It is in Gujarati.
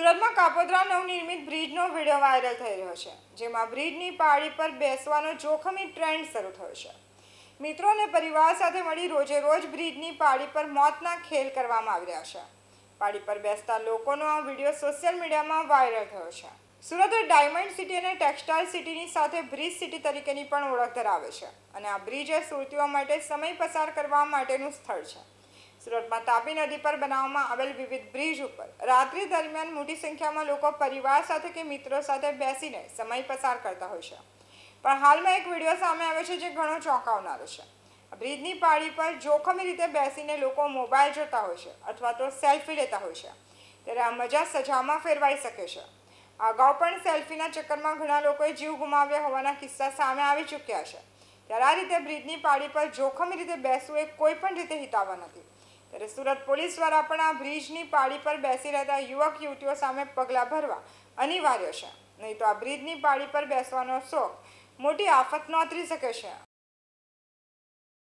સુરતમાં કાપોદ્રા નવનિર્મિત બ્રિજનો વીડિયો વાયરલ થઈ રહ્યો છે, જેમાં બ્રિજની પાળી પર બેસવાનો જોખમી ટ્રેન્ડ શરૂ થયો છે. મિત્રો અને પરિવાર સાથે મળી રોજે રોજ બ્રિજની પાળી પર મોતના ખેલ કરવામાં આવી રહ્યા છે. પાળી પર બેસતા લોકોનો આ વીડિયો સોશિયલ મીડિયામાં વાયરલ થયો છે. સુરત ડાયમંડ સિટી અને ટેક્સટાઇલ સિટીની સાથે બ્રિજ સિટી તરીકેની પણ ઓળખ ધરાવે છે અને આ બ્રિજ એ સુરતીઓ માટે સમય પસાર કરવા માટેનું સ્થળ છે. સુરતમાં તાપી નદી પર બનાવવામાં આવેલ વિવિધ બ્રિજ ઉપર રાત્રિ દરમિયાન મોટી સંખ્યામાં લોકો પરિવાર સાથે કે મિત્રો સાથે બેસીને સમય પસાર કરતા હોય છે. પણ હાલમાં એક વીડિયો સામે આવ્યો છે જે ઘણો ચોંકાવનારો છે. બ્રિજની પાળી પર જોખમી રીતે બેસીને લોકો મોબાઈલ જોતા હોય છે અથવા તો સેલ્ફી લેતા હોય છે. ત્યારે આ મજા સજામાં ફેરવાઈ શકે છે. અગાઉ પણ સેલ્ફીના ચક્કરમાં ઘણા લોકોએ જીવ ગુમાવ્યા હોવાના કિસ્સા સામે આવી ચૂક્યા છે. ત્યારે આ રીતે બ્રિજની પાળી પર જોખમી રીતે બેસવું એ કોઈ પણ રીતે હિતાવહ નથી. ત્યારે સુરત પોલીસ દ્વારા પણ આ બ્રિજની પાળી પર બેસી રહેતા યુવક, યુવતીઓ સામે પગલાં ભરવા અનિવાર્ય છે. નહીં તો આ બ્રિજની પાળી પર બેસવાનો શોખ મોટી આફત નોતરી શકે છે.